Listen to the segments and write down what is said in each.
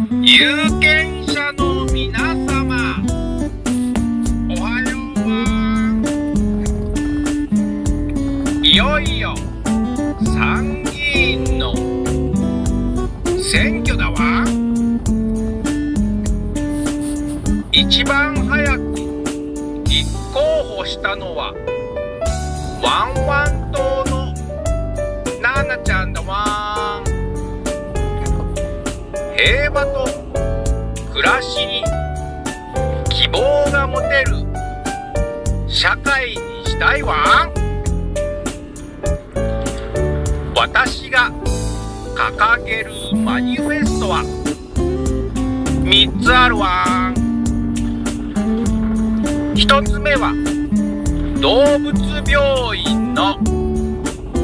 有権者の皆様おはようは。いよいよ参議院の選挙だわ。一番早く立候補したのはワンワン島のナナちゃん平和と暮らしに希望が持てる社会にしたいわ。私が掲げるマニフェストは3つあるわ。1つ目は動物病院の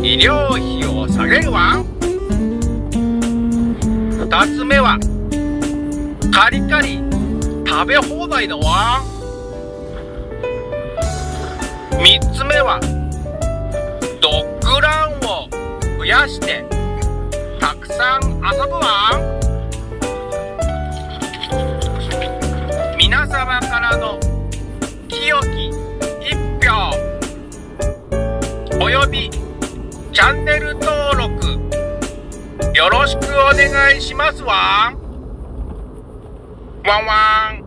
医療費を下げるわ。2つ目はカリカリ食べ放題だわ。3つ目はドッグランを増やしてたくさん遊ぶわ。皆様からの清き一票およびチャンネル登録よろしくお願いしますわ。ワンワン。